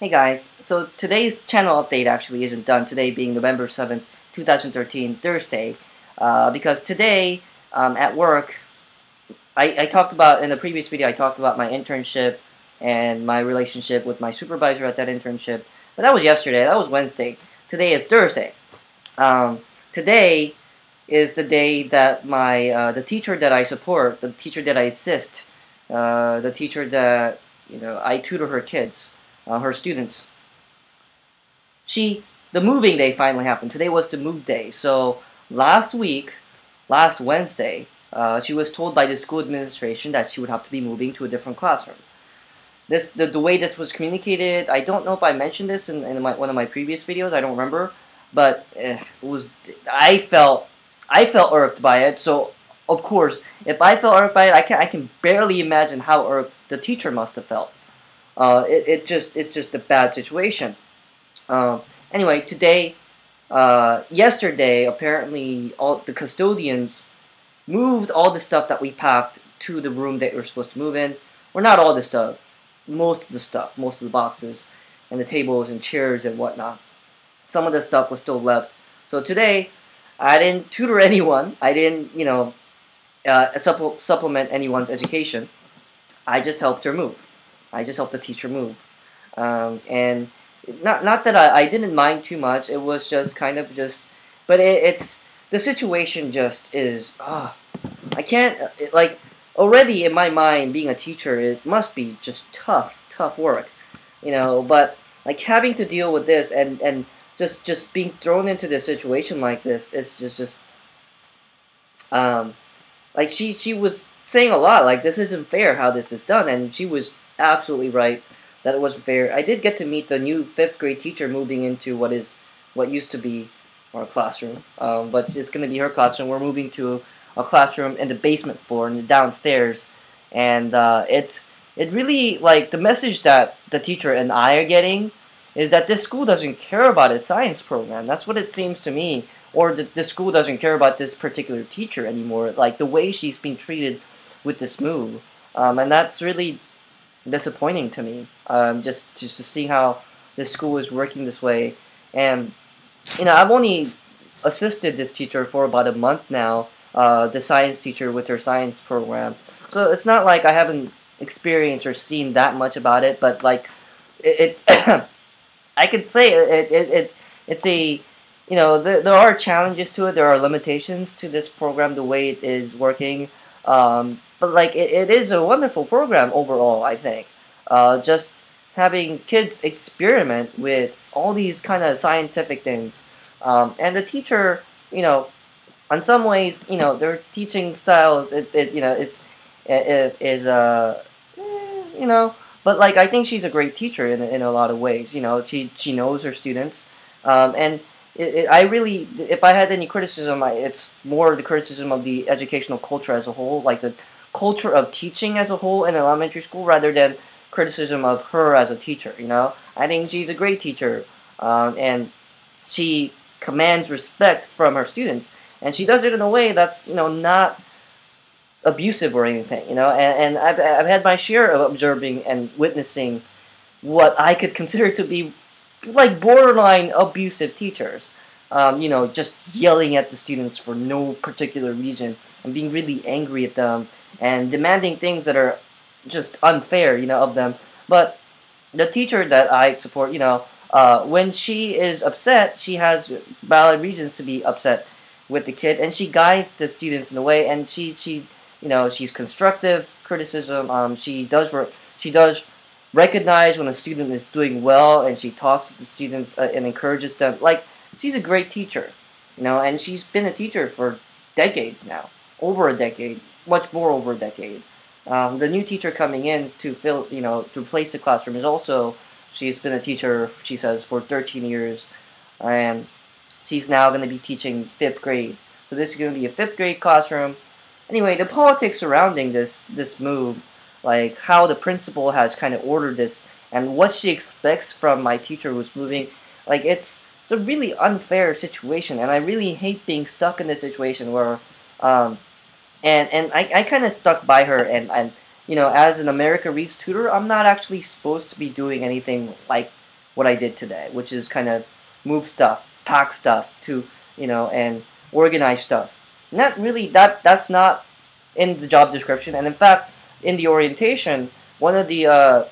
Hey guys, so today's channel update actually isn't done, today being November 7th, 2013, Thursday, uh, because today um, at work, I, I talked about, in the previous video, I talked about my internship and my relationship with my supervisor at that internship, but that was yesterday, that was Wednesday. Today is Thursday. Um, today is the day that my, uh, the teacher that I support, the teacher that I assist, uh, the teacher that, you know, I tutor her kids, uh, her students. She, the moving day finally happened. Today was the move day. So last week, last Wednesday, uh, she was told by the school administration that she would have to be moving to a different classroom. This the, the way this was communicated, I don't know if I mentioned this in, in my, one of my previous videos, I don't remember, but eh, it was I felt I felt irked by it. So of course, if I felt irked by it, I can I can barely imagine how irked the teacher must have felt. Uh, it, it just it's just a bad situation. Uh, anyway, today, uh, yesterday, apparently all the custodians moved all the stuff that we packed to the room that we are supposed to move in. Or not all the stuff, most of the stuff, most of the boxes, and the tables and chairs and whatnot. Some of the stuff was still left. So today, I didn't tutor anyone. I didn't, you know, uh, supple supplement anyone's education. I just helped her move. I just helped the teacher move. Um, and not not that I, I didn't mind too much. It was just kind of just, but it, it's the situation just is. Ah, I can't it, like already in my mind being a teacher. It must be just tough, tough work, you know. But like having to deal with this and and just just being thrown into this situation like this is just just um like she she was saying a lot like this isn't fair how this is done and she was absolutely right that it wasn't fair. I did get to meet the new fifth grade teacher moving into what is what used to be our classroom, um, but it's going to be her classroom. We're moving to a classroom in the basement floor and the downstairs, and uh, it it really like the message that the teacher and I are getting is that this school doesn't care about its science program. That's what it seems to me. Or the, the school doesn't care about this particular teacher anymore. Like the way she's being treated with this move. Um, and that's really disappointing to me. Um, just just to see how the school is working this way, and you know I've only assisted this teacher for about a month now. Uh, the science teacher with her science program, so it's not like I haven't experienced or seen that much about it. But like it, it I could say it, it, it it's a you know there, there are challenges to it. There are limitations to this program the way it is working. Um, but like it, it is a wonderful program overall. I think uh, just having kids experiment with all these kind of scientific things, um, and the teacher, you know, in some ways, you know, their teaching styles, it, it you know, it's it, it is uh, eh, you know, but like I think she's a great teacher in in a lot of ways. You know, she she knows her students, um, and it, it, I really, if I had any criticism, I, it's more the criticism of the educational culture as a whole, like the culture of teaching as a whole in elementary school, rather than criticism of her as a teacher. You know, I think she's a great teacher, um, and she commands respect from her students, and she does it in a way that's you know not abusive or anything. You know, and, and I've I've had my share of observing and witnessing what I could consider to be like borderline abusive teachers. Um, you know, just yelling at the students for no particular reason and being really angry at them and demanding things that are just unfair, you know, of them. But the teacher that I support, you know, uh, when she is upset, she has valid reasons to be upset with the kid, and she guides the students in a way, and she she you know she's constructive criticism. Um, she does she does recognize when a student is doing well and she talks to the students uh, and encourages them. Like, she's a great teacher, you know, and she's been a teacher for decades now, over a decade, much more over a decade. Um, the new teacher coming in to fill, you know, to replace the classroom is also, she's been a teacher, she says, for 13 years, and she's now going to be teaching fifth grade. So this is going to be a fifth grade classroom. Anyway, the politics surrounding this this move like how the principal has kind of ordered this and what she expects from my teacher who's moving like it's it's a really unfair situation and I really hate being stuck in this situation where um, and and I, I kind of stuck by her and and you know as an America Reads tutor I'm not actually supposed to be doing anything like what I did today, which is kind of move stuff, pack stuff to you know, and organize stuff. Not really that that's not in the job description, and in fact, in the orientation, one of the uh,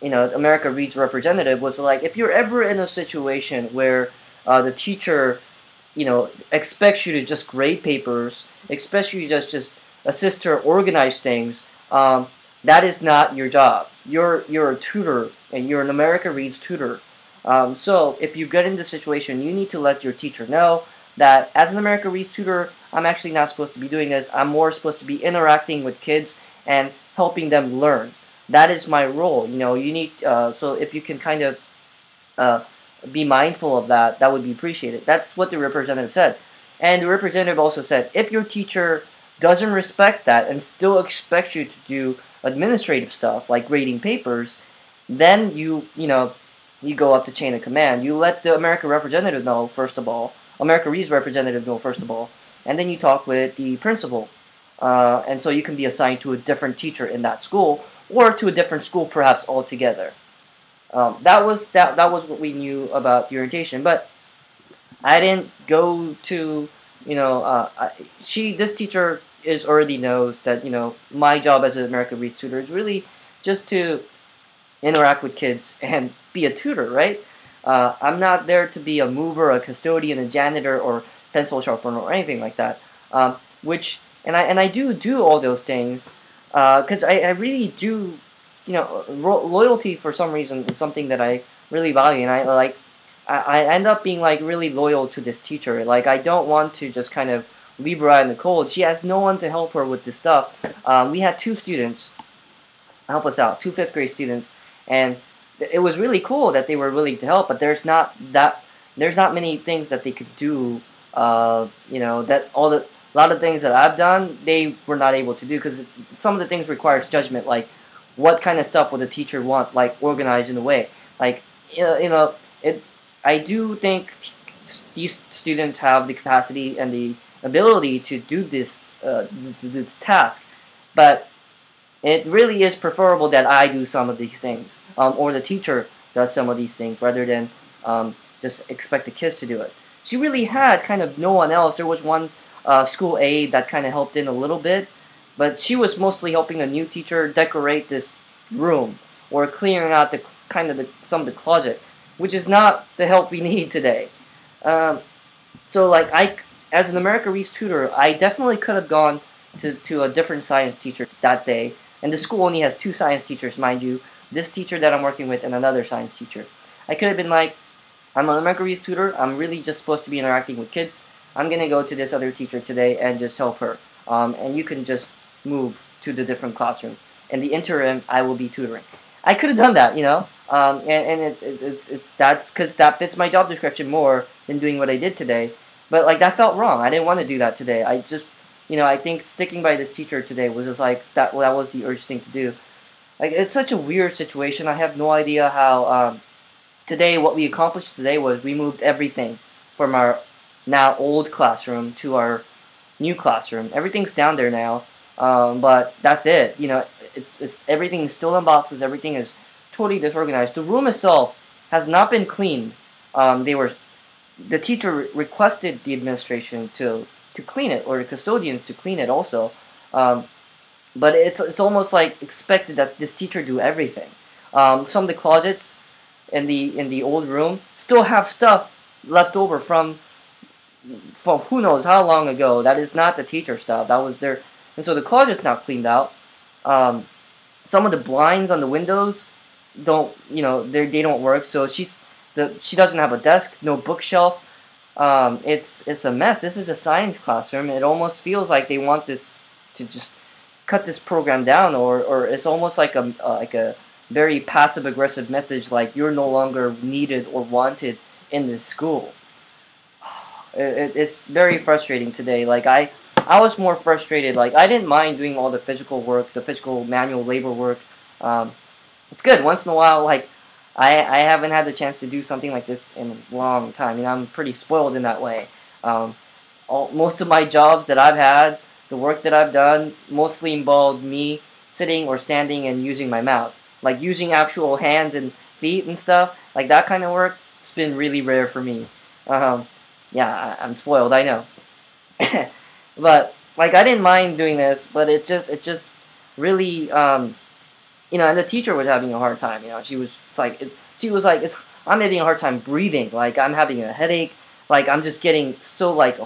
you know America Reads representative was like, if you're ever in a situation where uh, the teacher you know expects you to just grade papers, expects you to just just assist her organize things, um, that is not your job. You're you're a tutor and you're an America Reads tutor. Um, so if you get in this situation, you need to let your teacher know that as an America Reads tutor, I'm actually not supposed to be doing this. I'm more supposed to be interacting with kids and helping them learn. That is my role. You know, you need uh, so if you can kind of uh, be mindful of that, that would be appreciated. That's what the representative said. And the representative also said, if your teacher doesn't respect that and still expects you to do administrative stuff like grading papers, then you, you know, you go up the chain of command. You let the American representative know, first of all, America Reads representative know, first of all, and then you talk with the principal. Uh, and so you can be assigned to a different teacher in that school or to a different school perhaps altogether. Um, that was that that was what we knew about the orientation, but I didn't go to you know uh, I, she this teacher is already knows that you know my job as an American Reads tutor is really just to interact with kids and be a tutor, right? Uh, I'm not there to be a mover, a custodian, a janitor, or pencil sharpener, or anything like that. Um, which and I and I do do all those things because uh, I, I really do you know, loyalty for some reason is something that I really value, and I like. I, I end up being like really loyal to this teacher. Like I don't want to just kind of leave her out in the cold. She has no one to help her with this stuff. Um, we had two students help us out, two fifth grade students, and it was really cool that they were willing to help. But there's not that there's not many things that they could do. Uh, you know that all the a lot of things that I've done they were not able to do because some of the things requires judgment like what kind of stuff would the teacher want, like organized in a way. Like, you know, you know it. I do think these students have the capacity and the ability to do this, uh, to this task, but it really is preferable that I do some of these things, um, or the teacher does some of these things, rather than um, just expect the kids to do it. She really had kind of no one else. There was one uh, school aide that kind of helped in a little bit, but she was mostly helping a new teacher decorate this room or clearing out the kind of the, some of the closet, which is not the help we need today. Um, so like I, as an America Reads tutor, I definitely could have gone to, to a different science teacher that day. And the school only has two science teachers, mind you. This teacher that I'm working with and another science teacher. I could have been like, I'm an America Reads tutor. I'm really just supposed to be interacting with kids. I'm gonna go to this other teacher today and just help her. Um, and you can just move to the different classroom. In the interim, I will be tutoring. I could have done that, you know, um, and, and it's, it's, it's, that's because that fits my job description more than doing what I did today. But like that felt wrong. I didn't want to do that today. I just, you know, I think sticking by this teacher today was just like that. Well, that was the urgent thing to do. Like it's such a weird situation. I have no idea how. Um, today, what we accomplished today was we moved everything from our now old classroom to our new classroom. Everything's down there now. Um, but that's it. You know, it's, it's everything is still in boxes. Everything is totally disorganized. The room itself has not been cleaned. Um, they were, the teacher re requested the administration to to clean it or the custodians to clean it also. Um, but it's it's almost like expected that this teacher do everything. Um, some of the closets in the in the old room still have stuff left over from from who knows how long ago. That is not the teacher stuff. That was their and so the closet's not cleaned out. Um, some of the blinds on the windows don't, you know, they don't work. So she's the she doesn't have a desk, no bookshelf. Um, it's it's a mess. This is a science classroom. It almost feels like they want this to just cut this program down, or or it's almost like a uh, like a very passive aggressive message, like you're no longer needed or wanted in this school. It, it, it's very frustrating today. Like I I was more frustrated. Like I didn't mind doing all the physical work, the physical manual labor work. Um, it's good once in a while. Like I I haven't had the chance to do something like this in a long time. and I'm pretty spoiled in that way. Um, all, most of my jobs that I've had, the work that I've done, mostly involved me sitting or standing and using my mouth, like using actual hands and feet and stuff, like that kind of work, it's been really rare for me. Um, yeah, I, am spoiled, I know. but like I didn't mind doing this, but it just it just really um, you know, and the teacher was having a hard time. You know, she was like it, she was like it's I'm having a hard time breathing. Like I'm having a headache. Like I'm just getting so like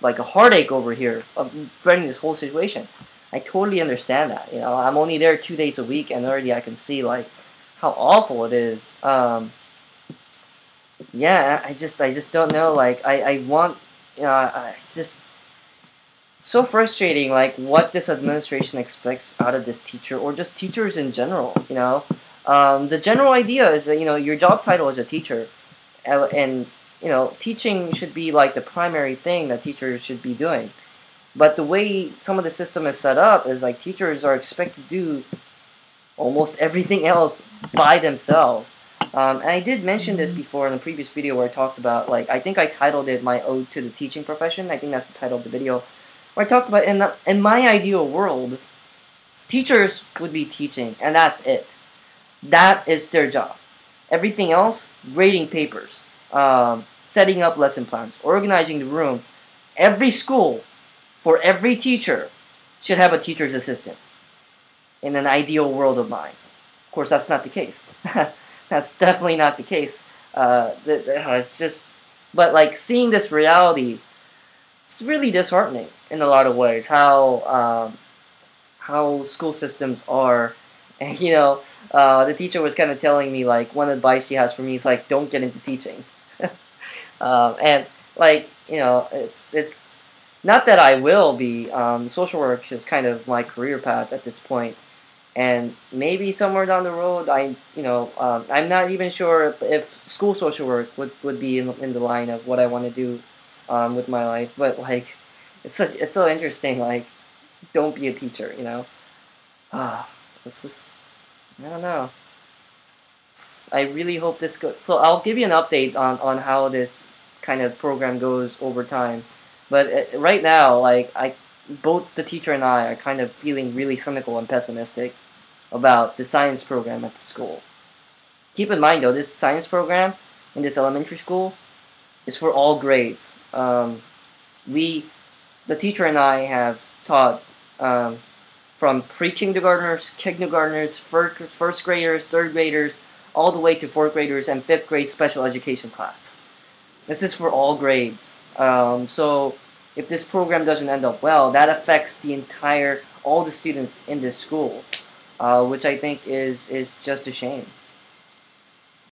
like a heartache over here of running this whole situation. I totally understand that. You know, I'm only there two days a week, and already I can see like how awful it is. Um, yeah, I just I just don't know. Like I I want you know I just so frustrating. Like what this administration expects out of this teacher, or just teachers in general. You know, um, the general idea is that you know your job title is a teacher, and you know, teaching should be like the primary thing that teachers should be doing. But the way some of the system is set up is like teachers are expected to do almost everything else by themselves. Um, and I did mention this mm-hmm. before in the previous video where I talked about like I think I titled it my ode to the teaching profession. I think that's the title of the video. I talked about in the, in my ideal world, teachers would be teaching and that's it. That is their job. Everything else, grading papers, um, setting up lesson plans, organizing the room. Every school, for every teacher, should have a teacher's assistant. In an ideal world of mine, of course, that's not the case. that's definitely not the case. Uh, it's just, but like seeing this reality, it's really disheartening in a lot of ways. How um, how school systems are, and you know, uh, the teacher was kind of telling me like one advice she has for me is like don't get into teaching um, and like you know, it's it's not that I will be. Um, social work is kind of my career path at this point, and maybe somewhere down the road, I you know, um, I'm not even sure if school social work would, would be in, in the line of what I want to do um, with my life. But like, it's such it's so interesting. Like, don't be a teacher. You know, ah, it's just I don't know. I really hope this goes. So I'll give you an update on, on how this kind of program goes over time. But uh, right now, like I, both the teacher and I are kind of feeling really cynical and pessimistic about the science program at the school. Keep in mind though, this science program in this elementary school is for all grades. Um, we, the teacher and I have taught um, from pre-kindergartners, kindergartners, first, first graders, third graders, all the way to fourth graders and fifth grade special education class. This is for all grades. Um, so if this program doesn't end up well, that affects the entire, all the students in this school, uh, which I think is, is just a shame.